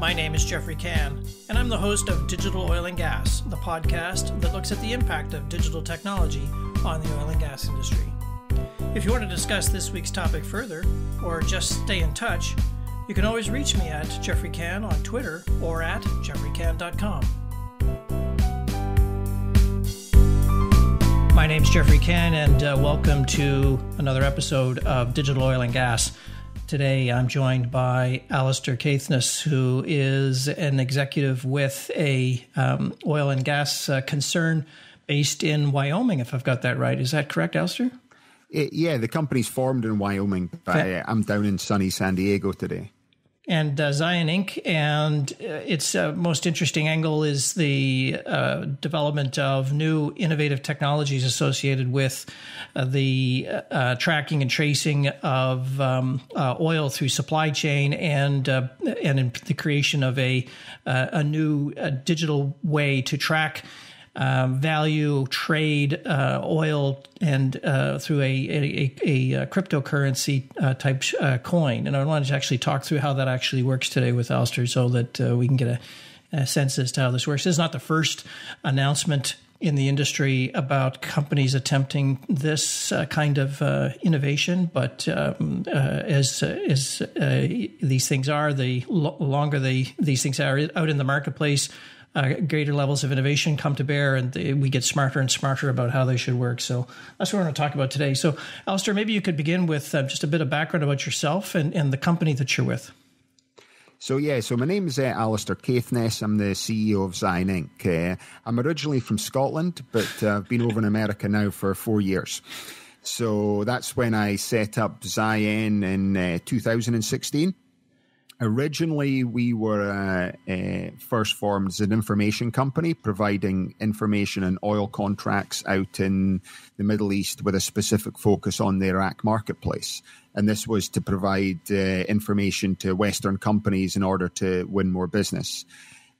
My name is Geoffrey Cann, and I'm the host of Digital Oil and Gas, the podcast that looks at the impact of digital technology on the oil and gas industry. If you want to discuss this week's topic further, or just stay in touch, you can always reach me at Geoffrey Cann on Twitter or at geoffreycann.com. My name's Geoffrey Cann, and uh, welcome to another episode of Digital Oil and Gas. Today, I'm joined by Alastair Caithness, who is an executive with a um, oil and gas uh, concern based in Wyoming, if I've got that right. Is that correct, Alastair? It, yeah, the company's formed in Wyoming, but okay. I'm down in sunny San Diego today and uh, Ziyen Inc. And uh, its uh, most interesting angle is the uh, development of new innovative technologies associated with the tracking and tracing of um, oil through supply chain and and the creation of a a new digital way to track um, value trade uh, oil and uh, through a, a, a, a cryptocurrency uh, type uh, coin. And I wanted to actually talk through how that actually works today with Alastair so that uh, we can get a, a, sense as to how this works. This is not the first announcement in the industry about companies attempting this uh, kind of uh, innovation. But um, uh, as as these things are, the lo- longer they, these things are out in the marketplace, uh, greater levels of innovation come to bear and they, we get smarter and smarter about how they should work. So that's what we're going to talk about today. So, Alastair, maybe you could begin with uh, just a bit of background about yourself and, and the company that you're with. So yeah, so my name is uh, Alastair Caithness. I'm the CEO of Ziyen Inc. Uh, I'm originally from Scotland, but uh, I've been over in America now for four years. So that's when I set up Ziyen in uh, 2016. Originally, we were uh, uh, first formed as an information company providing information and oil contracts out in the Middle East with a specific focus on the Iraq marketplace. And this was to provide uh, information to Western companies in order to win more business.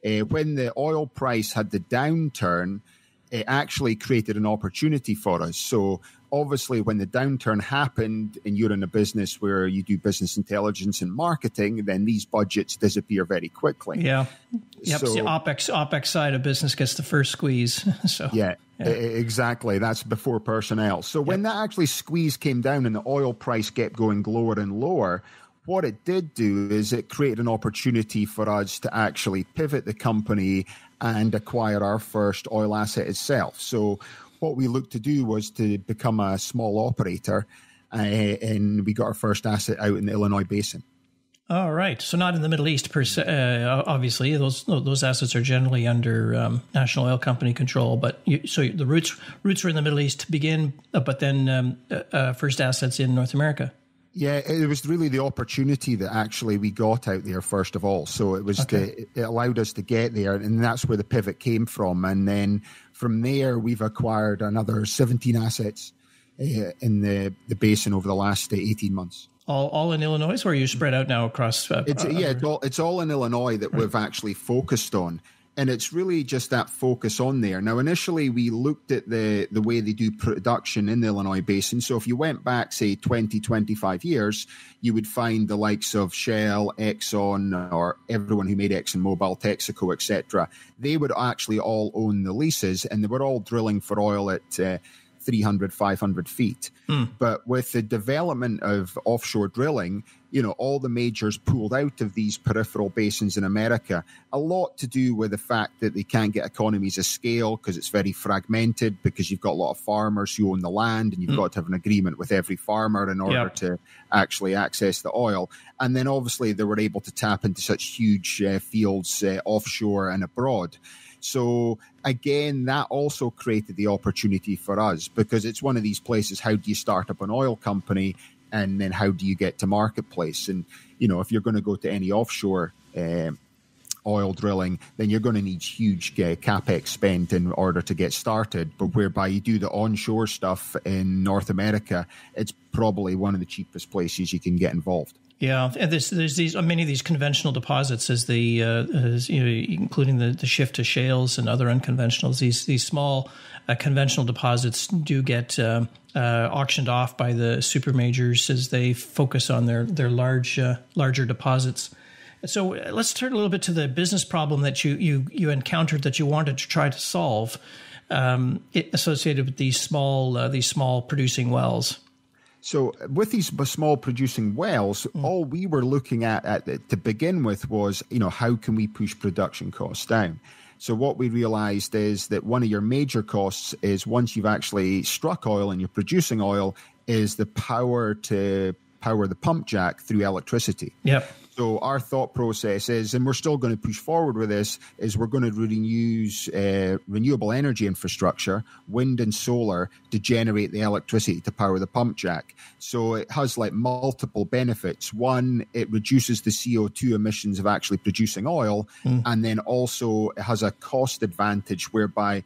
Uh, when the oil price had the downturn, it actually created an opportunity for us. So obviously when the downturn happened and you're in a business where you do business intelligence and marketing then these budgets disappear very quickly. Yeah. Yep so, the opex opex side of business gets the first squeeze so yeah, yeah. exactly. That's before personnel. So when yep. that actually squeeze came down and the oil price kept going lower and lower what it did do is it created an opportunity for us to actually pivot the company and acquire our first oil asset itself. So what we looked to do was to become a small operator, uh, and we got our first asset out in the Illinois Basin. All right, so not in the Middle East per se. Uh, obviously, those those assets are generally under um, national oil company control. But you, so the roots roots were in the Middle East to begin, uh, but then um, uh, uh, first assets in North America. Yeah, it was really the opportunity that actually we got out there first of all. So it was okay. the, it allowed us to get there, and that's where the pivot came from. And then from there, we've acquired another 17 assets uh, in the, the basin over the last uh, 18 months. All, all in Illinois, or are you spread out now across? Uh, it's, yeah, it's all, it's all in Illinois that right. we've actually focused on and it's really just that focus on there. Now, initially, we looked at the, the way they do production in the Illinois basin. So, if you went back, say, 20, 25 years, you would find the likes of Shell, Exxon, or everyone who made ExxonMobil, Texaco, etc. They would actually all own the leases, and they were all drilling for oil at uh, 300, 500 feet. Mm. But with the development of offshore drilling, you know, all the majors pulled out of these peripheral basins in America, a lot to do with the fact that they can't get economies of scale because it's very fragmented, because you've got a lot of farmers who own the land and you've mm. got to have an agreement with every farmer in order yep. to actually access the oil. And then obviously they were able to tap into such huge uh, fields uh, offshore and abroad. So again, that also created the opportunity for us because it's one of these places. How do you start up an oil company? And then how do you get to marketplace? And, you know, if you're going to go to any offshore, uh, oil drilling, then you're going to need huge uh, capex spent in order to get started. But whereby you do the onshore stuff in North America, it's probably one of the cheapest places you can get involved. Yeah, and there's, there's these many of these conventional deposits as the uh, as, you know, including the, the shift to shales and other unconventionals. These these small uh, conventional deposits do get uh, uh auctioned off by the super majors as they focus on their their large uh, larger deposits. So uh, let's turn a little bit to the business problem that you you you encountered that you wanted to try to solve, um, associated with these small uh, these small producing wells. So with these small producing wells, mm. all we were looking at, at to begin with was, you know, how can we push production costs down? So what we realized is that one of your major costs is once you've actually struck oil and you're producing oil is the power to power the pump jack through electricity. Yep. So our thought process is, and we're still going to push forward with this, is we're going to really use uh, renewable energy infrastructure, wind and solar, to generate the electricity to power the pump jack. So it has like multiple benefits. One, it reduces the CO2 emissions of actually producing oil, mm. and then also it has a cost advantage whereby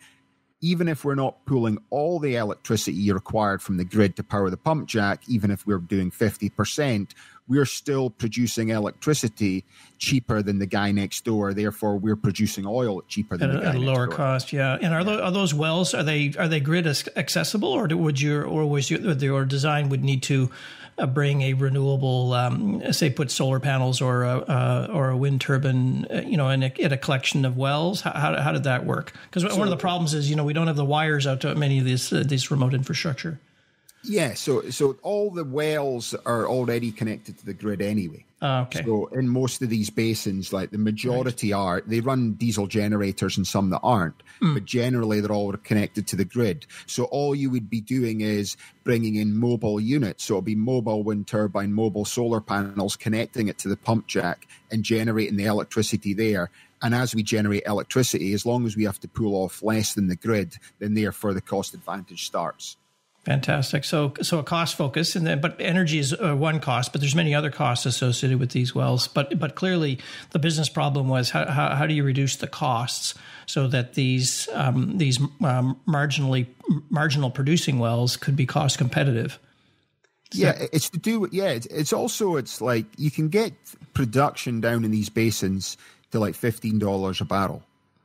even if we're not pulling all the electricity required from the grid to power the pump jack, even if we're doing 50%, we're still producing electricity cheaper than the guy next door. Therefore, we're producing oil cheaper than at, the guy at a lower door. cost. Yeah, and are those, are those wells are they are they grid accessible, or would your or was your, your design would need to uh, bring a renewable, um, say, put solar panels or a uh, or a wind turbine, uh, you know, in a, in a, collection of wells? How, how, how did that work? Because so, one of the problems is, you know, we don't have the wires out to many of these uh, these remote infrastructure. Yeah, so so all the wells are already connected to the grid anyway. Uh, okay. So in most of these basins, like the majority right. are, they run diesel generators and some that aren't, mm. but generally they're all connected to the grid. So all you would be doing is bringing in mobile units. So it'll be mobile wind turbine, mobile solar panels, connecting it to the pump jack and generating the electricity there. And as we generate electricity, as long as we have to pull off less than the grid, then therefore the cost advantage starts. Fantastic. So, so a cost focus, and then but energy is uh, one cost, but there's many other costs associated with these wells. But but clearly, the business problem was how how, how do you reduce the costs so that these um, these um, marginally marginal producing wells could be cost competitive. yeah, it's to do. Yeah, it's, it's also it's like you can get production down in these basins to like fifteen dollars a barrel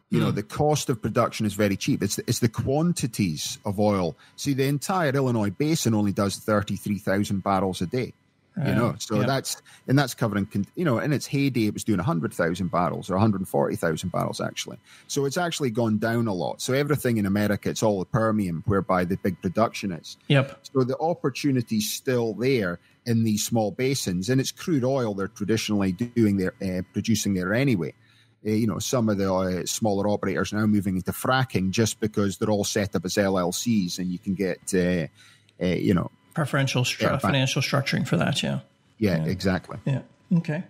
you know, hmm. the cost of production is very cheap. It's it's the quantities of oil. See, the entire Illinois basin only does thirty three thousand barrels a day. You know, so that's and that's covering. You know, in its heyday, it was doing hundred thousand barrels or one hundred forty thousand barrels actually. So it's actually gone down a lot. So everything in America, it's all the Permian, whereby the big production is. Yep. So the opportunity's still there in these small basins, and it's crude oil they're traditionally doing their uh, producing there anyway. Uh, you know, some of the uh, smaller operators now moving into fracking just because they're all set up as LLCs, and you can get, uh, uh, you know, preferential stru- financial structuring for that. Yeah. yeah. yeah. exactly. Yeah. Okay.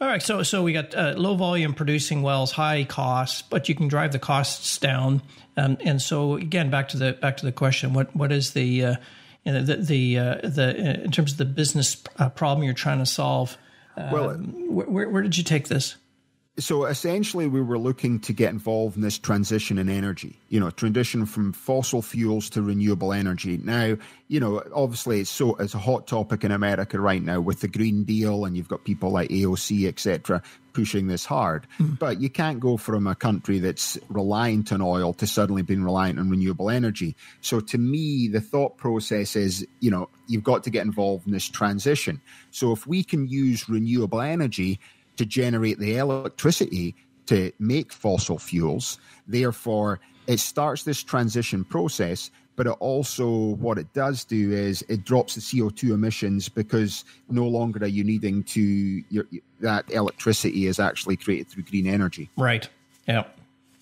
All right, so so we got uh, low volume producing wells, high costs, but you can drive the costs down. Um, and so again, back to the back to the question: what what is the uh, you know, the the, uh, the in terms of the business problem you're trying to solve? Um, well, where, where did you take this? So essentially we were looking to get involved in this transition in energy you know transition from fossil fuels to renewable energy. Now you know obviously it's so it's a hot topic in america right now with the green deal and you've got people like aoc etc pushing this hard. Mm. but you can't go from a country that's reliant on oil to suddenly being reliant on renewable energy. So to me the thought process is you know you've got to get involved in this transition. So if we can use renewable energy to generate the electricity to make fossil fuels. Therefore, it starts this transition process, but it also, what it does do is it drops the CO2 emissions because no longer are you needing to, your, that electricity is actually created through green energy. Right. Yeah.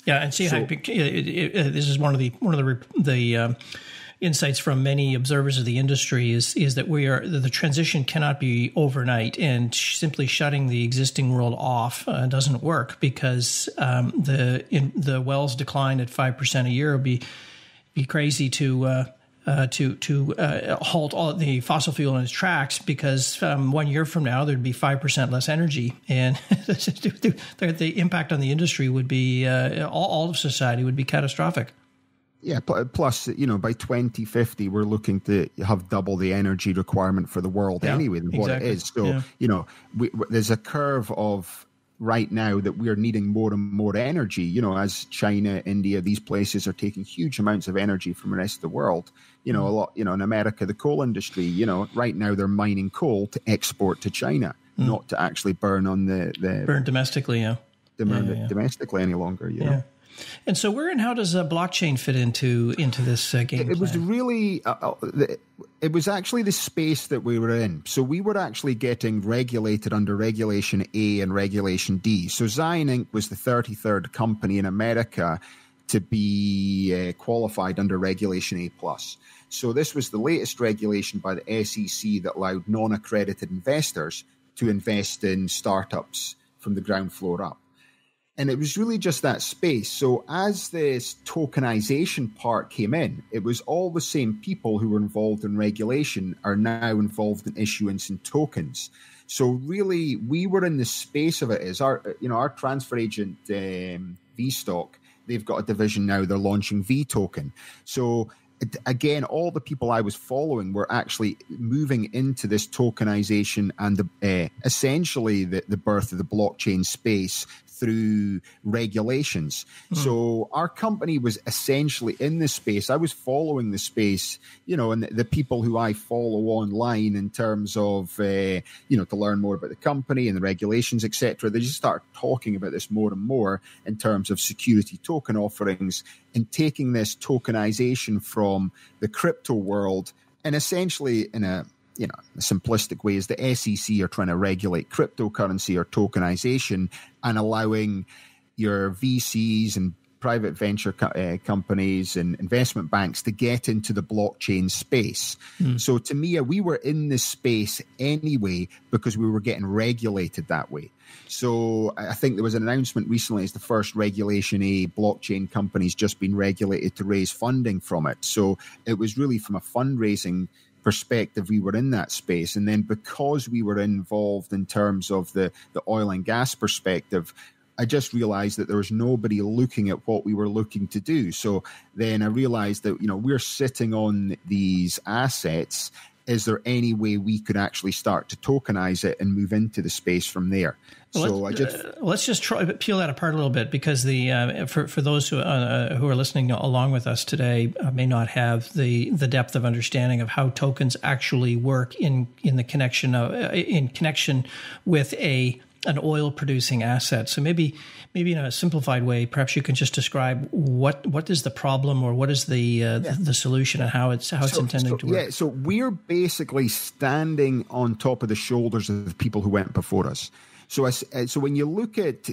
Yeah. And see so, how it, it, it, this is one of the, one of the, the, um, insights from many observers of the industry is is that we are the transition cannot be overnight, and simply shutting the existing world off uh, doesn't work because um, the in, the wells decline at five percent a year would be be crazy to. Uh, uh, to to uh, halt all the fossil fuel in its tracks because um, one year from now there'd be five percent less energy, and the, the, impact on the industry would be uh, all, all of society would be catastrophic. Yeah, plus, you know, by 2050, we're looking to have double the energy requirement for the world yeah, anyway than exactly. what it is. So, yeah. you know, we, there's a curve of right now that we're needing more and more energy. You know, as China, India, these places are taking huge amounts of energy from the rest of the world. You know, a lot, you know, in America, the coal industry, you know, right now they're mining coal to export to China mm. not to actually burn on the, the burn domestically, yeah, yeah, yeah. domestically any longer. You know? And so, where and how does a blockchain fit into into this uh, game? It, it was really, uh, uh it was actually the space that we were in. So we were actually getting regulated under Regulation A and Regulation D. So Ziyen Inc. was the 33rd company in America to be uh, qualified under Regulation A plus. So this was the latest regulation by the SEC that allowed non-accredited investors to invest in startups from the ground floor up. And it was really just that space. So as this tokenization part came in, it was all the same people who were involved in regulation are now involved in issuance and tokens. So really, we were in the space of it. Is our you know our transfer agent um, VStock? They've got a division now. They're launching V token. So again, all the people I was following were actually moving into this tokenization and the, uh, essentially the, the birth of the blockchain space through regulations. Mm. So our company was essentially in this space. I was following the space, you know, and the, the people who I follow online in terms of, uh, you know, to learn more about the company and the regulations, etc. They just start talking about this more and more in terms of security token offerings and taking this tokenization from the crypto world and essentially in a you know, the simplistic way is the SEC are trying to regulate cryptocurrency or tokenization and allowing your VCs and private venture co- uh, companies and investment banks to get into the blockchain space. Mm. So to me, we were in this space anyway because we were getting regulated that way. So I think there was an announcement recently as the first regulation A blockchain company's just been regulated to raise funding from it. So it was really from a fundraising perspective, we were in that space. And then because we were involved in terms of the, the oil and gas perspective, I just realized that there was nobody looking at what we were looking to do. So then I realized that, you know, we're sitting on these assets is there any way we could actually start to tokenize it and move into the space from there? Well, so I just uh, let's just try peel that apart a little bit because the uh, for for those who uh, who are listening along with us today uh, may not have the the depth of understanding of how tokens actually work in in the connection of uh, in connection with a an oil producing asset. So maybe maybe in a simplified way, perhaps you can just describe what what is the problem or what is the uh, yeah. the, solution and how it's how it's intended so, to work. Yeah, so we're basically standing on top of the shoulders of the people who went before us. So, uh, so when you look at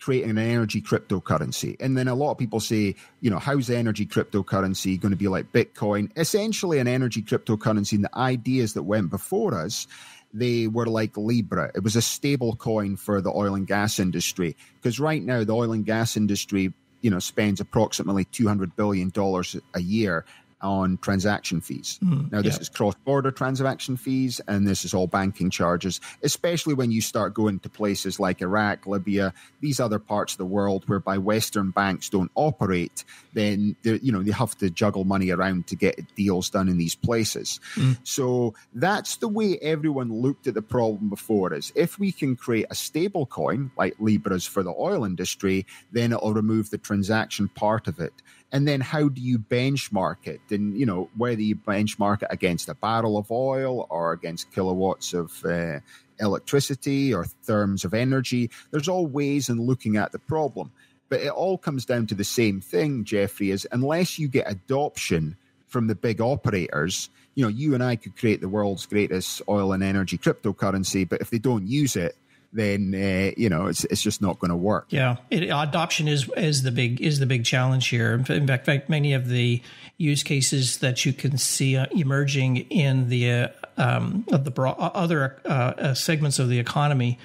creating an energy cryptocurrency. And then a lot of people say, you know, how's energy cryptocurrency going to be like Bitcoin? Essentially, an energy cryptocurrency, and the ideas that went before us they were like Libra. It was a stable coin for the oil and gas industry because right now the oil and gas industry, you know, spends approximately two hundred billion dollars a year on transaction fees. Mm, now, this yeah. is cross border transaction fees, and this is all banking charges, especially when you start going to places like Iraq, Libya, these other parts of the world whereby Western banks don't operate. Then, you know, they have to juggle money around to get deals done in these places. Mm. So that's the way everyone looked at the problem before is if we can create a stable coin like Libras for the oil industry, then it'll remove the transaction part of it and then how do you benchmark it? And you know whether you benchmark it against a barrel of oil or against kilowatts of uh, electricity or therms of energy there's all ways in looking at the problem. But it all comes down to the same thing Geoffrey is unless you get adoption from the big operators you know you and i could create the world's greatest oil and energy cryptocurrency but if they don't use it then uh, you know it's it's just not going to work. Yeah, it, adoption is is the big is the big challenge here. In fact, many of the use cases that you can see uh, emerging in the uh, um, of the broad, other uh, uh, segments of the economy.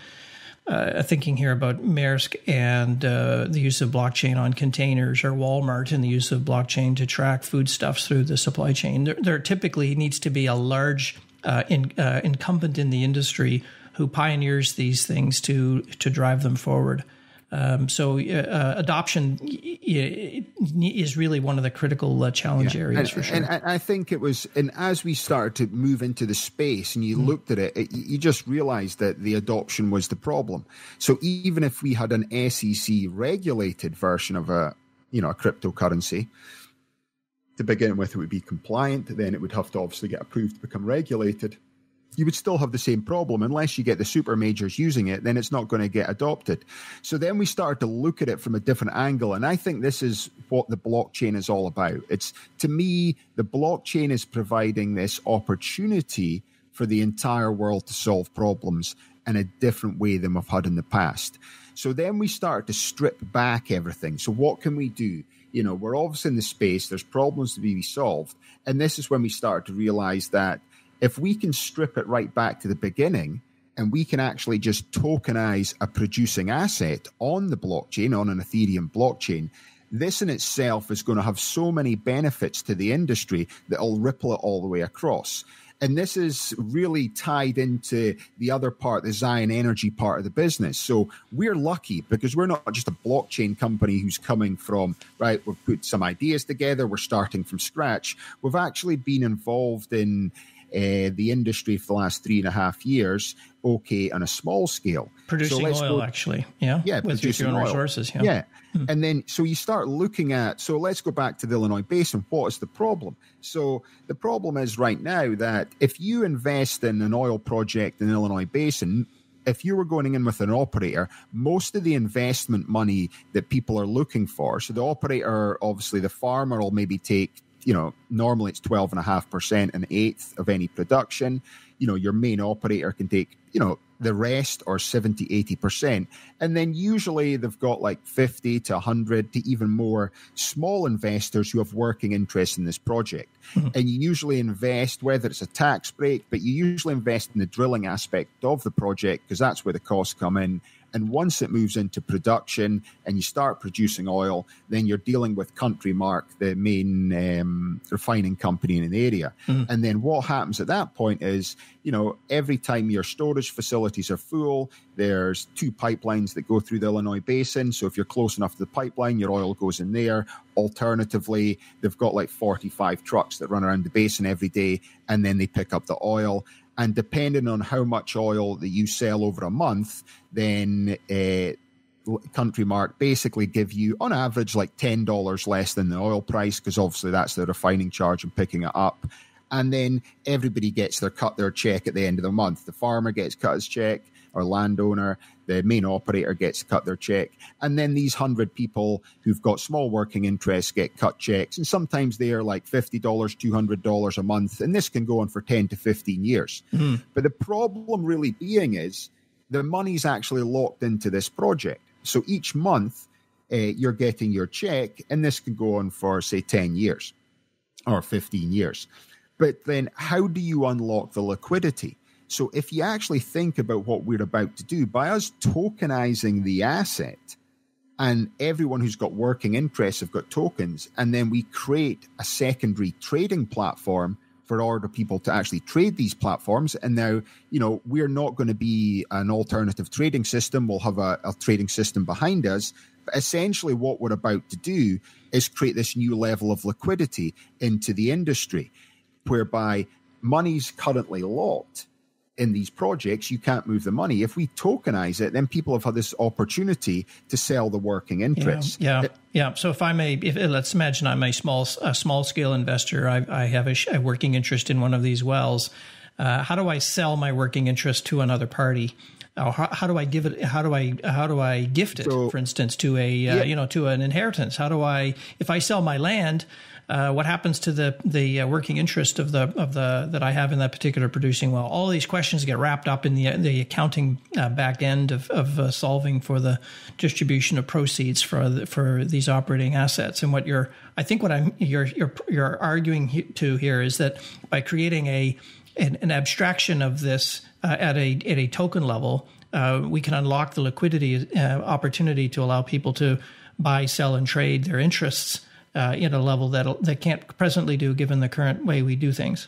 Uh, thinking here about Maersk and uh, the use of blockchain on containers, or Walmart and the use of blockchain to track foodstuffs through the supply chain. There, there typically needs to be a large uh, in, incumbent in the industry who pioneers these things to to drive them forward. Um, so uh, uh adoption is really one of the critical uh, challenge yeah. areas and, for sure. And I think it was, and as we started to move into the space and you mm. looked at it, it, you just realized that the adoption was the problem. So even if we had an SEC regulated version of a, you know, a cryptocurrency, to begin with, it would be compliant. Then it would have to obviously get approved to become regulated you would still have the same problem. Unless you get the super majors using it then it's not going to get adopted. So then we started to look at it from a different angle and i think this is what the blockchain is all about. It's to me the blockchain is providing this opportunity for the entire world to solve problems in a different way than we've had in the past. So then we start to strip back everything. So what can we do? You know we're obviously in the space there's problems to be solved. And this is when we start to realize that if we can strip it right back to the beginning and we can actually just tokenize a producing asset on the blockchain, on an Ethereum blockchain, this in itself is going to have so many benefits to the industry that it'll ripple it all the way across. And this is really tied into the other part, the Ziyen Energy part of the business. So we're lucky because we're not just a blockchain company who's coming from, right, we've put some ideas together, we're starting from scratch. We've actually been involved in uh, the industry for the last three and a half years, okay, on a small scale. Producing so oil, go, actually. Yeah. Yeah. With own oil. resources. Yeah. yeah. Hmm. And then, so you start looking at, so let's go back to the Illinois Basin. What is the problem? So the problem is right now that if you invest in an oil project in the Illinois Basin, if you were going in with an operator, most of the investment money that people are looking for, so the operator, obviously the farmer will maybe take you know, normally it's 12.5%, an eighth of any production. You know, your main operator can take, you know, the rest or 70, 80%. And then usually they've got like 50 to 100 to even more small investors who have working interest in this project. Mm-hmm. And you usually invest, whether it's a tax break, but you usually invest in the drilling aspect of the project because that's where the costs come in and once it moves into production and you start producing oil, then you're dealing with CountryMark, the main um, refining company in the area. Mm. And then what happens at that point is, you know, every time your storage facilities are full, there's two pipelines that go through the Illinois basin. So if you're close enough to the pipeline, your oil goes in there. Alternatively, they've got like 45 trucks that run around the basin every day and then they pick up the oil. And depending on how much oil that you sell over a month, then uh, CountryMark basically give you, on average, like $10 less than the oil price, because obviously that's the refining charge and picking it up. And then everybody gets their cut their check at the end of the month. The farmer gets cut his check, or landowner, the main operator gets to cut their check. And then these 100 people who've got small working interests get cut checks. And sometimes they are like $50, $200 a month. And this can go on for 10 to 15 years. Mm. But the problem really being is the money's actually locked into this project. So each month, uh, you're getting your check, and this can go on for, say, 10 years or 15 years. But then, how do you unlock the liquidity? So if you actually think about what we're about to do, by us tokenizing the asset, and everyone who's got working interests have got tokens, and then we create a secondary trading platform for order people to actually trade these platforms. And now, you know, we're not going to be an alternative trading system. We'll have a, a trading system behind us. But essentially, what we're about to do is create this new level of liquidity into the industry, whereby money's currently locked in these projects, you can't move the money. If we tokenize it, then people have had this opportunity to sell the working interest. Yeah, yeah. It, yeah. So if I'm a, if, let's imagine I'm a small, a small scale investor. I, I have a, a, working interest in one of these wells. Uh, how do I sell my working interest to another party? How, how, do I give it? How do I how do I gift it? So, for instance, to a uh, yeah. you know to an inheritance? How do I if I sell my land? Uh, what happens to the the uh, working interest of the of the that I have in that particular producing well? All these questions get wrapped up in the the accounting uh, back end of of uh, solving for the distribution of proceeds for the, for these operating assets. And what you're, I think, what I'm you're you're you're arguing to here is that by creating a an, an abstraction of this uh, at a at a token level, uh, we can unlock the liquidity opportunity to allow people to buy, sell, and trade their interests uh, at a level that that can't presently do given the current way we do things.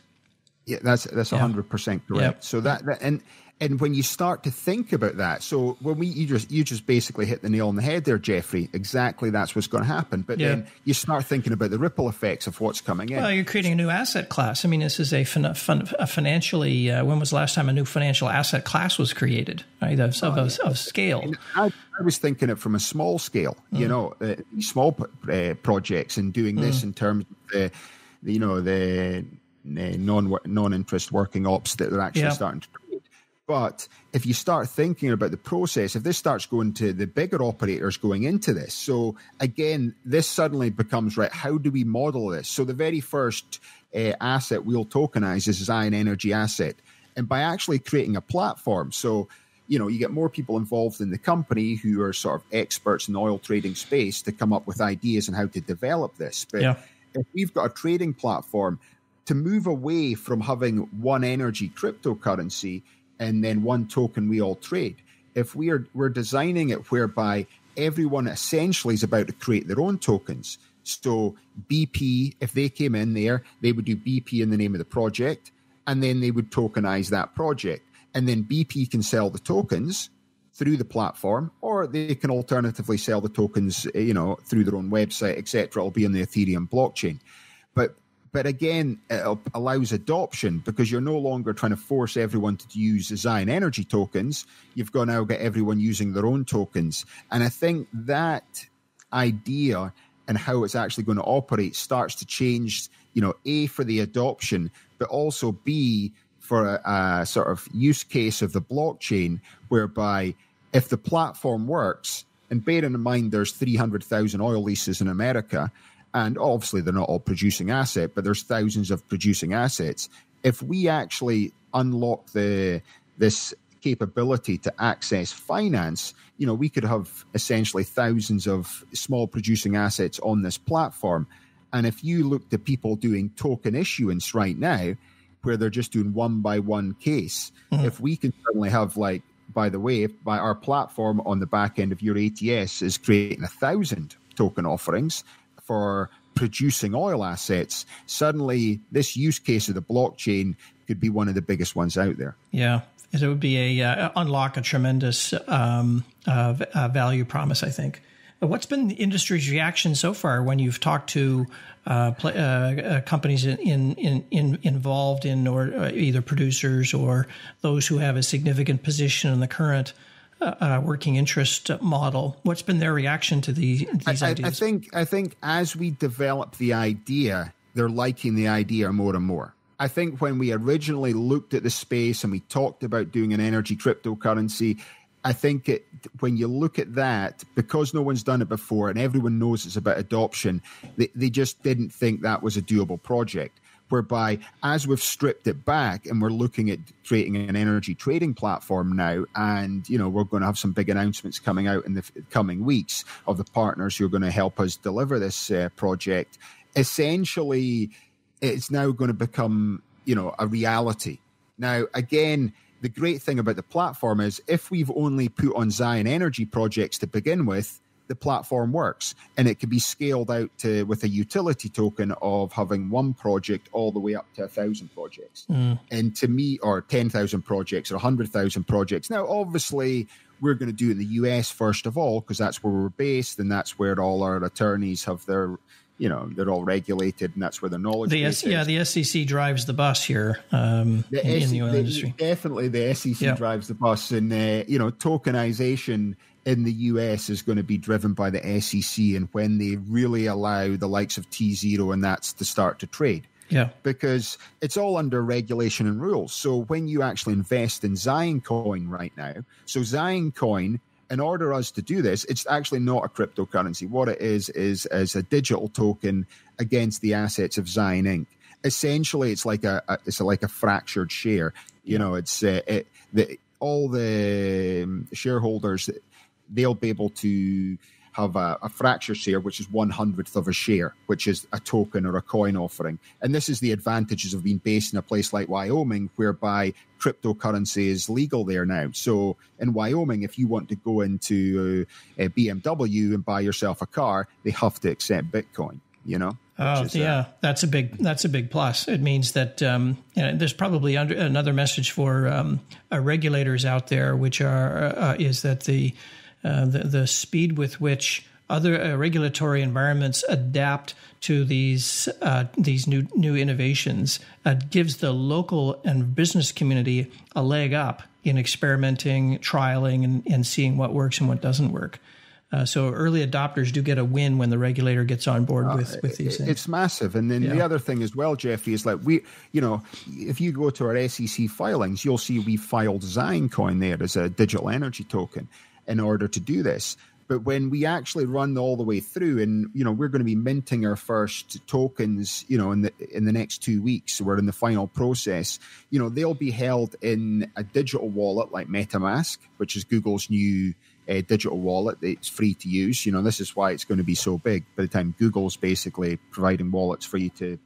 Yeah, that's that's hundred yeah. percent correct. So that, that and and when you start to think about that, so when we you just you just basically hit the nail on the head there, Geoffrey. Exactly, that's what's going to happen. But yeah. then you start thinking about the ripple effects of what's coming in. Well, you're creating a new asset class. I mean, this is a, fin- fin- a financially. Uh, when was the last time a new financial asset class was created? Right, of, oh, of, yeah. of scale. I, I, was thinking it from a small scale. Mm. You know, uh, small uh, projects and doing this mm. in terms of the, the, you know, the non non interest working ops that they're actually yeah. starting to. But if you start thinking about the process, if this starts going to the bigger operators going into this, so again, this suddenly becomes right. How do we model this? So the very first uh, asset we'll tokenize is Ziyen Energy Asset, and by actually creating a platform, so you know you get more people involved in the company who are sort of experts in the oil trading space to come up with ideas on how to develop this. But yeah. if we've got a trading platform to move away from having one energy cryptocurrency and then one token we all trade. If we are we're designing it whereby everyone essentially is about to create their own tokens. So BP, if they came in there, they would do BP in the name of the project, and then they would tokenize that project. And then BP can sell the tokens through the platform, or they can alternatively sell the tokens, you know, through their own website, etc. It'll be on the Ethereum blockchain. But but again, it allows adoption because you're no longer trying to force everyone to use Ziyen Energy tokens. You've got now got everyone using their own tokens. And I think that idea and how it's actually going to operate starts to change, you know, A, for the adoption, but also B, for a, a sort of use case of the blockchain whereby if the platform works, and bearing in mind there's 300,000 oil leases in America, and obviously they're not all producing asset, but there's thousands of producing assets. If we actually unlock the this capability to access finance, you know, we could have essentially thousands of small producing assets on this platform. And if you look to people doing token issuance right now, where they're just doing one by one case, mm-hmm. if we can suddenly have like, by the way, by our platform on the back end of your ATS is creating a thousand token offerings, for producing oil assets, suddenly this use case of the blockchain could be one of the biggest ones out there. Yeah, it would be a uh, unlock a tremendous um, uh, uh, value promise. I think. What's been the industry's reaction so far when you've talked to uh, uh, uh, companies in, in, in, involved in or either producers or those who have a significant position in the current uh, working interest model. What's been their reaction to the, these I, ideas? I think I think as we develop the idea, they're liking the idea more and more. I think when we originally looked at the space and we talked about doing an energy cryptocurrency, I think it, when you look at that, because no one's done it before and everyone knows it's about adoption, they, they just didn't think that was a doable project whereby as we've stripped it back and we're looking at creating an energy trading platform now and you know we're going to have some big announcements coming out in the coming weeks of the partners who are going to help us deliver this uh, project essentially it's now going to become you know a reality. Now again the great thing about the platform is if we've only put on Ziyen energy projects to begin with the platform works. And it can be scaled out to with a utility token of having one project all the way up to a thousand projects. Mm. and to me or 10,000 projects or 100,000 projects. Now obviously we're going to do in the US first of all because that's where we're based and that's where all our attorneys have their you know they're all regulated and that's where the knowledge the S- yeah the SEC drives the bus here um, the in, in, the oil the, industry. definitely the SEC yeah. drives the bus and uh, you know tokenization in the US is going to be driven by the SEC and when they really allow the likes of tZERO and that's to start to trade. Yeah. Because it's all under regulation and rules. So when you actually invest in Ziyen Coin right now, so Ziyen Coin, in order us to do this, it's actually not a cryptocurrency. What it is is is a digital token against the assets of Ziyen Inc. Essentially, it's like a, a it's a, like a fractured share. You know, it's uh, it, the all the um, shareholders they'll be able to have a, a, fracture share, which is one hundredth of a share, which is a token or a coin offering. And this is the advantages of being based in a place like Wyoming, whereby cryptocurrency is legal there now. So in Wyoming, if you want to go into a, a BMW and buy yourself a car, they have to accept Bitcoin. You know. Oh is, yeah, uh, that's a big that's a big plus. It means that um, you know, there's probably under, another message for um, uh, regulators out there, which are uh, is that the uh, the, the speed with which other uh, regulatory environments adapt to these uh, these new new innovations uh, gives the local and business community a leg up in experimenting, trialing, and, and seeing what works and what doesn't work. Uh, so early adopters do get a win when the regulator gets on board uh, with, with these things. It's massive. And then yeah. the other thing as well, Geoffrey, is like we, you know, if you go to our SEC filings, you'll see we filed Ziyen there as a digital energy token in order to do this. But when we actually run all the way through, and you know, we're going to be minting our first tokens, you know, in the in the next two weeks. We're in the final process. You know, they'll be held in a digital wallet like MetaMask, which is Google's new uh, digital wallet that's free to use. You know, this is why it's going to be so big. By the time Google's basically providing wallets for you to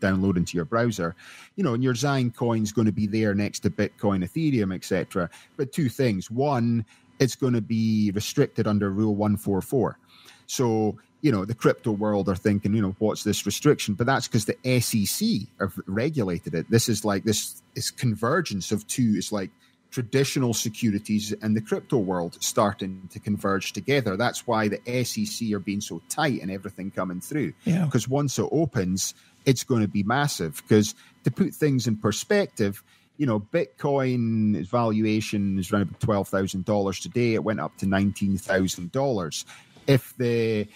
download into your browser, you know, and your Ziyen coin's going to be there next to Bitcoin, Ethereum, etc. But two things: one, it's going to be restricted under Rule One Four Four. So you know the crypto world are thinking, you know, what's this restriction? But that's because the SEC have regulated it. This is like this is convergence of two. It's like traditional securities and the crypto world starting to converge together. That's why the SEC are being so tight and everything coming through. Yeah. Because once it opens, it's going to be massive. Because to put things in perspective, you know, Bitcoin's valuation is around twelve thousand dollars today. It went up to nineteen thousand dollars. If the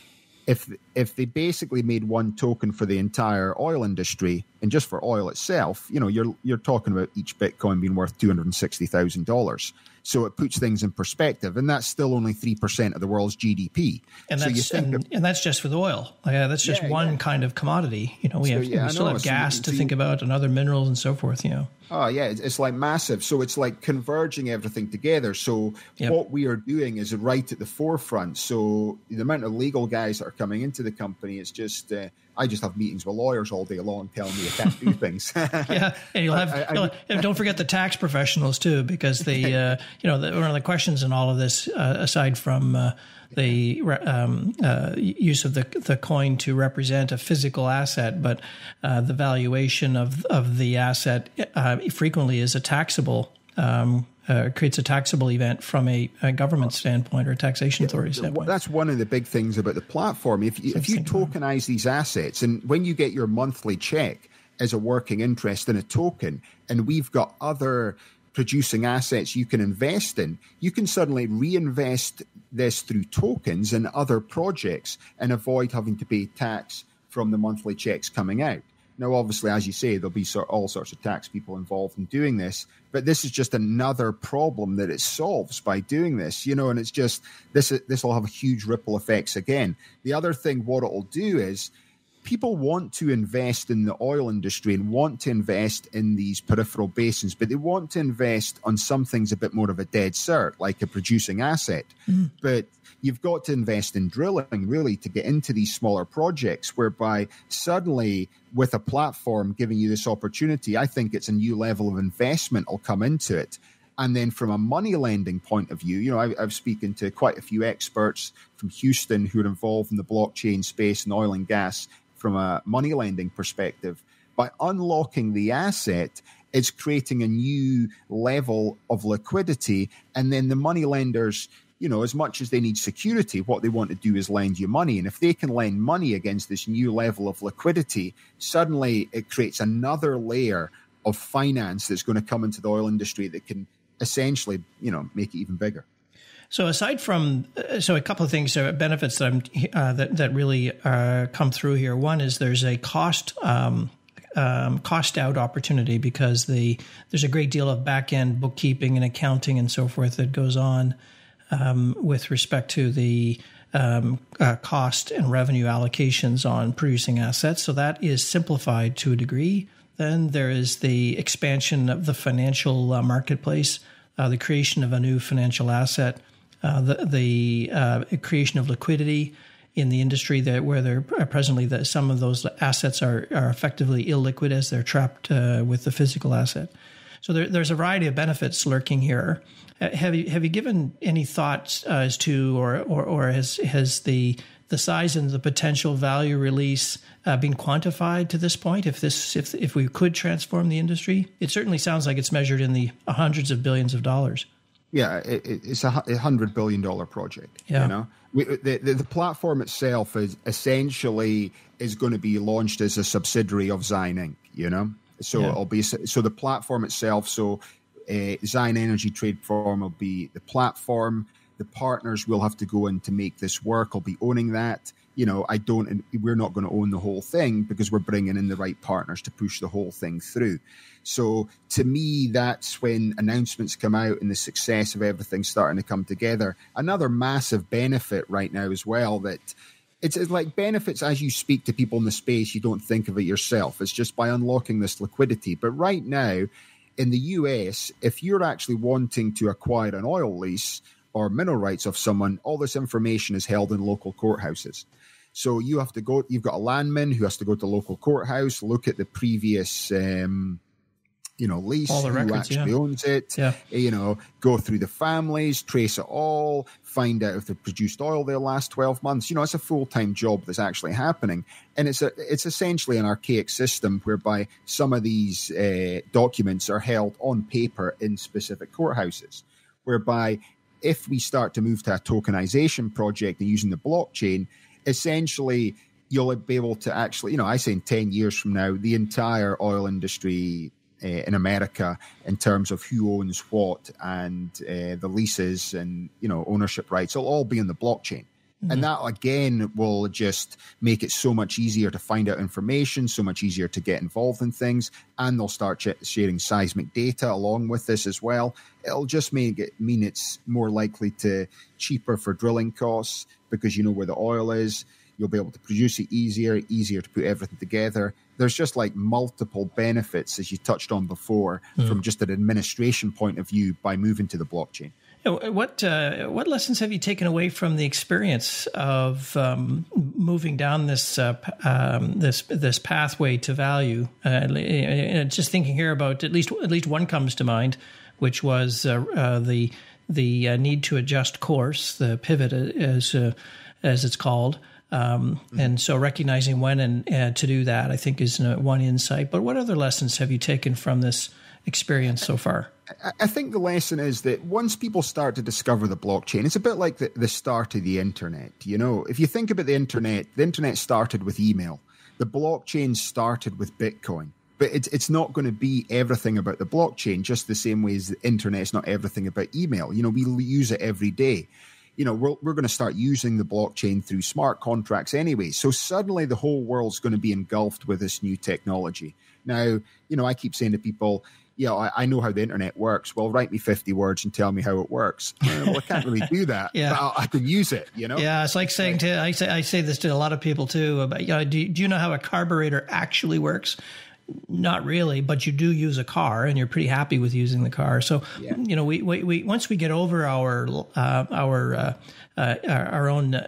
if if they basically made one token for the entire oil industry and just for oil itself, you know, you're you're talking about each Bitcoin being worth two hundred and sixty thousand dollars. So it puts things in perspective, and that's still only three percent of the world's GDP. And so that's and, of, and, that's just for the oil. Yeah, that's just yeah, one yeah. kind of commodity. You know, we so, have yeah, we still have gas so, to think about and other minerals and so forth. You know. Oh yeah, it's like massive. So it's like converging everything together. So yep. what we are doing is right at the forefront. So the amount of legal guys that are coming into the company, it's just. Uh, I just have meetings with lawyers all day long telling me I can't do things. yeah, and you'll have, I, you'll, and don't forget the tax professionals too, because the uh, you know the, one of the questions in all of this, uh, aside from uh, the um, uh, use of the the coin to represent a physical asset, but uh, the valuation of of the asset uh, frequently is a taxable. Um, uh, creates a taxable event from a, a, government standpoint or a taxation authority standpoint. That's one of the big things about the platform. If you, if you tokenize these assets, and when you get your monthly check as a working interest in a token, and we've got other producing assets you can invest in, you can suddenly reinvest this through tokens and other projects and avoid having to pay tax from the monthly checks coming out. Now, obviously, as you say, there'll be sort, all sorts of tax people involved in doing this, but this is just another problem that it solves by doing this, you know. And it's just this this will have a huge ripple effects again. The other thing, what it'll do is people want to invest in the oil industry and want to invest in these peripheral basins, but they want to invest on some things a bit more of a dead cert, like a producing asset. Mm. But you've got to invest in drilling really to get into these smaller projects, whereby suddenly with a platform giving you this opportunity, I think it's a new level of investment will come into it. And then from a money lending point of view, you know, I, I've spoken to quite a few experts from Houston who are involved in the blockchain space and oil and gas from a money lending perspective. By unlocking the asset, it's creating a new level of liquidity. And then the money lenders, you know, as much as they need security, what they want to do is lend you money. And if they can lend money against this new level of liquidity, suddenly it creates another layer of finance that's going to come into the oil industry that can essentially, you know, make it even bigger. So aside from uh, so a couple of things uh, benefits that I'm uh, that that really uh, come through here. One is there's a cost um, um, cost out opportunity because the there's a great deal of back end bookkeeping and accounting and so forth that goes on um, with respect to the um, uh, cost and revenue allocations on producing assets. So that is simplified to a degree. Then there is the expansion of the financial uh, marketplace, uh, the creation of a new financial asset, uh, the, the uh, creation of liquidity in the industry that where they're presently that some of those assets are, are effectively illiquid as they're trapped uh, with the physical asset. So there, there's a variety of benefits lurking here. Uh, have you have you given any thoughts uh, as to or, or or has has the the size and the potential value release uh, been quantified to this point? If this if if we could transform the industry, it certainly sounds like it's measured in the hundreds of billions of dollars. Yeah, it, it's a hundred billion dollar project. Yeah. You know, we, the, the, platform itself is essentially is going to be launched as a subsidiary of Ziyen Inc. You know, so yeah. it'll be so the platform itself. So uh, Ziyen Energy Trade Platform will be the platform. The partners will have to go in to make this work. I'll be owning that. You know, I don't, we're not going to own the whole thing because we're bringing in the right partners to push the whole thing through. So to me, that's when announcements come out and the success of everything starting to come together. Another massive benefit right now as well that it's, it's like benefits as you speak to people in the space, you don't think of it yourself. It's just by unlocking this liquidity. But right now, in the US, if you're actually wanting to acquire an oil lease or mineral rights of someone, all this information is held in local courthouses. So you have to go, you've got a landman who has to go to the local courthouse, look at the previous um, you know, lease, all the records, who actually yeah. owns it, yeah. you know, go through the families, trace it all, find out if they've produced oil their last 12 months. You know, it's a full-time job that's actually happening. And it's a it's essentially an archaic system whereby some of these uh, documents are held on paper in specific courthouses, whereby if we start to move to a tokenization project and using the blockchain, essentially you'll be able to actually, you know, I say in 10 years from now, the entire oil industry uh, in America in terms of who owns what and uh, the leases and you know ownership rights. It'll all be in the blockchain. Mm-hmm. And that again will just make it so much easier to find out information, so much easier to get involved in things, and they'll start ch- sharing seismic data along with this as well. It'll just make it mean it's more likely to cheaper for drilling costs because you know where the oil is. You'll be able to produce it easier, easier to put everything together. There's just like multiple benefits, as you touched on before, mm. from just an administration point of view by moving to the blockchain. What uh, what lessons have you taken away from the experience of um, moving down this uh, um, this this pathway to value? Uh, just thinking here about at least at least one comes to mind, which was uh, uh, the the uh, need to adjust course, the pivot as as it's called. Um, mm-hmm. And so recognizing when and uh, to do that, I think, is uh, one insight. But what other lessons have you taken from this experience so far? I think the lesson is that once people start to discover the blockchain, it's a bit like the, the start of the internet. You know, if you think about the internet, the internet started with email, the blockchain started with Bitcoin but it's it's not going to be everything about the blockchain just the same way as the internet is not everything about email you know we use it every day you know, we're, we're going to start using the blockchain through smart contracts anyway. So suddenly the whole world's going to be engulfed with this new technology. Now, you know, I keep saying to people, yeah, I, I, know how the internet works. Well, write me 50 words and tell me how it works. Uh, well, I can't really do that. yeah. But I, I, can use it, you know? Yeah. It's like saying to, I say, I say this to a lot of people too about, you know, do, do you know how a carburetor actually works? Not really, but you do use a car and you're pretty happy with using the car. So, yeah. you know, we, we, we, once we get over our, uh, our, uh, uh, our own uh,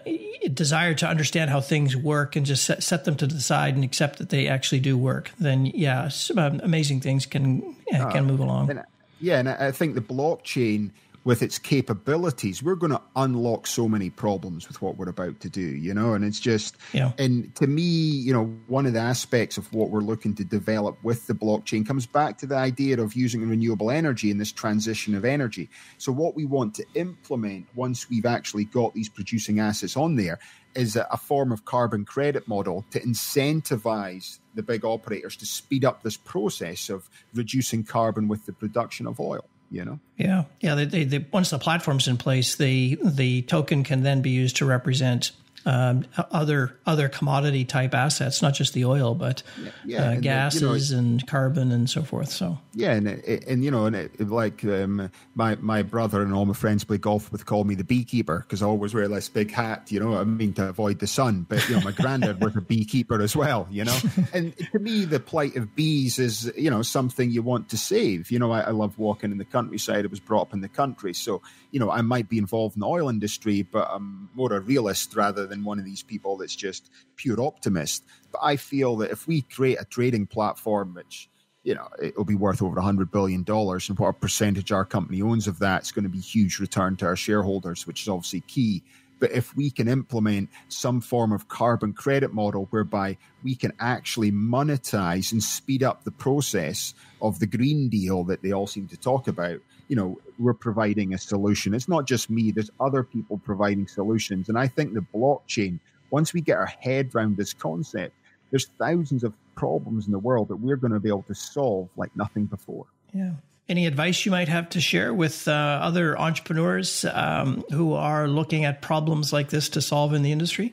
desire to understand how things work and just set, set, them to the side and accept that they actually do work, then yeah, some, um, amazing things can, uh, can move along. And, yeah. And I think the blockchain, with its capabilities, we're going to unlock so many problems with what we're about to do, you know? And it's just, yeah. and to me, you know, one of the aspects of what we're looking to develop with the blockchain comes back to the idea of using renewable energy in this transition of energy. So, what we want to implement once we've actually got these producing assets on there is a, a form of carbon credit model to incentivize the big operators to speed up this process of reducing carbon with the production of oil you know? Yeah. Yeah they, they, they, once the platform's in place the the token can then be used to represent um, other other commodity type assets, not just the oil, but yeah. Uh, and gases the, you know, and carbon and so forth. So yeah, and and you know, and it, like um, my my brother and all my friends play golf with call me the beekeeper because I always wear this big hat. You know, I mean to avoid the sun. But you know, my granddad was a beekeeper as well. You know, and to me, the plight of bees is you know something you want to save. You know, I, I love walking in the countryside. I was brought up in the country, so you know, I might be involved in the oil industry, but I'm more a realist rather than one of these people that's just pure optimist. But I feel that if we create a trading platform which you know it'll be worth over a hundred billion dollars, and what a percentage our company owns of that is going to be huge return to our shareholders, which is obviously key. But if we can implement some form of carbon credit model whereby we can actually monetize and speed up the process of the Green Deal that they all seem to talk about, you know, we're providing a solution. It's not just me, there's other people providing solutions. And I think the blockchain, once we get our head around this concept, there's thousands of problems in the world that we're going to be able to solve like nothing before. Yeah. Any advice you might have to share with uh, other entrepreneurs um, who are looking at problems like this to solve in the industry?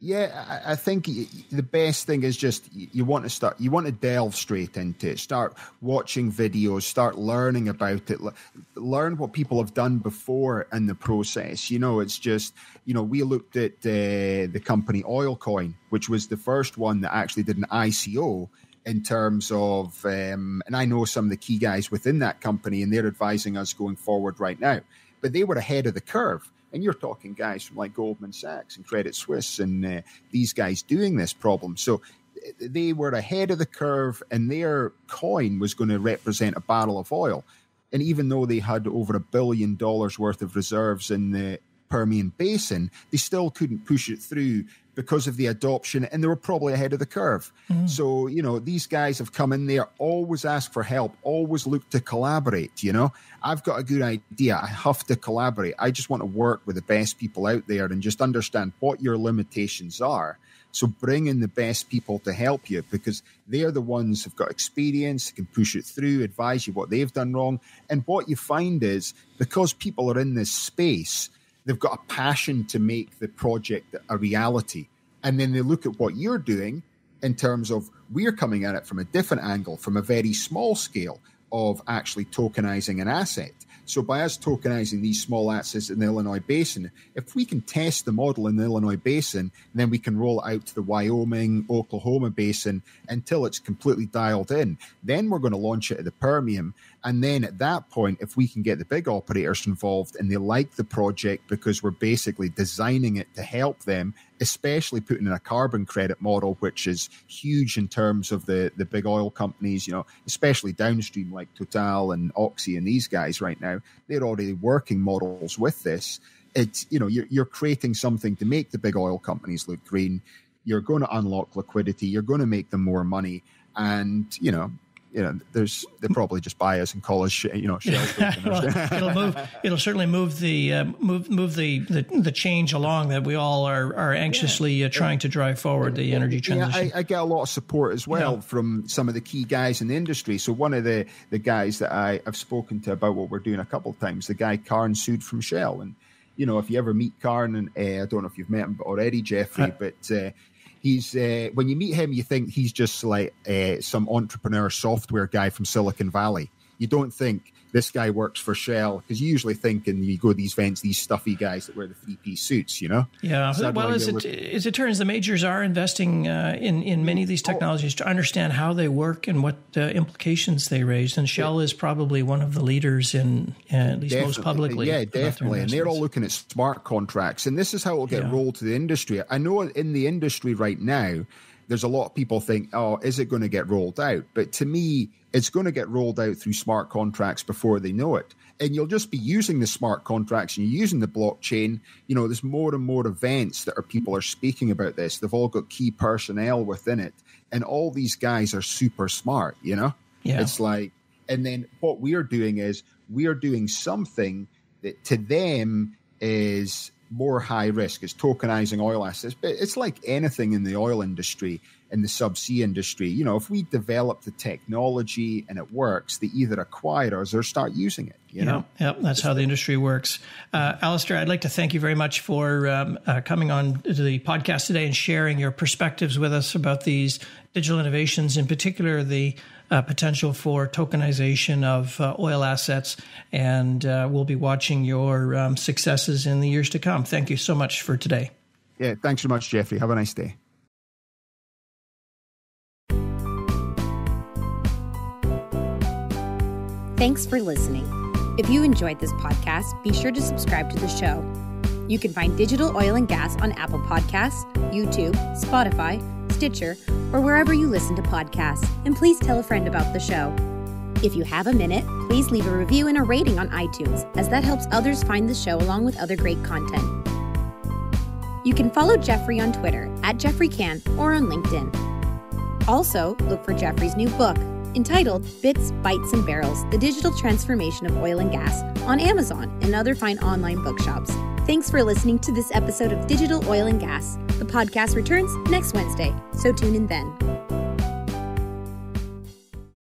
Yeah, I think the best thing is just you want to start, you want to delve straight into it. Start watching videos, start learning about it, learn what people have done before in the process. You know, it's just, you know, we looked at uh, the company Oilcoin, which was the first one that actually did an ICO in terms of, um, and I know some of the key guys within that company, and they're advising us going forward right now, but they were ahead of the curve and you're talking guys from like Goldman Sachs and Credit Suisse and uh, these guys doing this problem. So uh, they were ahead of the curve, and their coin was going to represent a barrel of oil. And even though they had over a billion dollars worth of reserves in the Permian Basin, they still couldn't push it through because of the adoption, and they were probably ahead of the curve. Mm. So, you know, these guys have come in there, always ask for help, always look to collaborate. You know, I've got a good idea. I have to collaborate. I just want to work with the best people out there and just understand what your limitations are. So bring in the best people to help you because they're the ones who've got experience, can push it through, advise you what they've done wrong. And what you find is because people are in this space, they've got a passion to make the project a reality. And then they look at what you're doing in terms of we're coming at it from a different angle, from a very small scale of actually tokenizing an asset. So by us tokenizing these small assets in the Illinois basin, if we can test the model in the Illinois basin, then we can roll it out to the Wyoming, Oklahoma basin until it's completely dialed in. Then we're going to launch it at the Permian. And then at that point, if we can get the big operators involved and they like the project because we're basically designing it to help them, especially putting in a carbon credit model, which is huge in terms of the, the big oil companies, you know, especially downstream like Total and Oxy and these guys right now, they're already working models with this. It's, you know, you're, you're creating something to make the big oil companies look green. You're going to unlock liquidity. You're going to make them more money. And, you know, you know, there's they probably just buy us and call us, you know, well, it'll move. It'll certainly move the uh, move move the, the, the change along that we all are are anxiously yeah. uh, trying to drive forward the energy transition. Yeah, I, I, get a lot of support as well yeah. from some of the key guys in the industry. So one of the the guys that I have spoken to about what we're doing a couple of times, the guy Karn Sood from Shell, and you know, if you ever meet Karn, and uh, I don't know if you've met him already, Geoffrey, but uh, he's uh, when you meet him, you think he's just like uh, some entrepreneur software guy from Silicon Valley. You don't think this guy works for Shell because you usually think and you go to these vents, these stuffy guys that wear the three piece suits, you know. Yeah. Well, as it as it turns, the majors are investing uh, in in many of these oh. technologies to understand how they work and what uh, implications they raise. And Shell is probably one of the leaders in uh, at least definitely. most publicly. Yeah, definitely. And they're all looking at smart contracts, and this is how it will get yeah. rolled to the industry. I know in the industry right now there's a lot of people think, oh, is it going to get rolled out? But to me, it's going to get rolled out through smart contracts before they know it. And you'll just be using the smart contracts and you're using the blockchain. You know, there's more and more events that are people are speaking about this. They've all got key personnel within it. And all these guys are super smart, you know? Yeah. It's like, and then what we are doing is we are doing something that to them is more high risk. It's tokenizing oil assets, but it's like anything in the oil industry, in the subsea industry. You know, if we develop the technology and it works, they either acquire us or start using it. You know, yeah, that's how the industry works. Uh, Alastair, I'd like to thank you very much for um, uh, coming on to the podcast today and sharing your perspectives with us about these digital innovations, in particular the uh, potential for tokenization of uh, oil assets. And uh, we'll be watching your um, successes in the years to come. Thank you so much for today. Yeah, thanks so much, Geoffrey. Have a nice day. Thanks for listening. If you enjoyed this podcast, be sure to subscribe to the show. You can find Digital Oil and Gas on Apple Podcasts, YouTube, Spotify, Stitcher, or wherever you listen to podcasts, and please tell a friend about the show. If you have a minute, please leave a review and a rating on iTunes, as that helps others find the show along with other great content. You can follow Geoffrey on Twitter at Geoffrey Cann or on LinkedIn. Also, look for Geoffrey's new book, entitled Bits, Bytes, and Barrels The Digital Transformation of Oil and Gas, on Amazon and other fine online bookshops. Thanks for listening to this episode of Digital Oil and Gas. The podcast returns next Wednesday, so tune in then.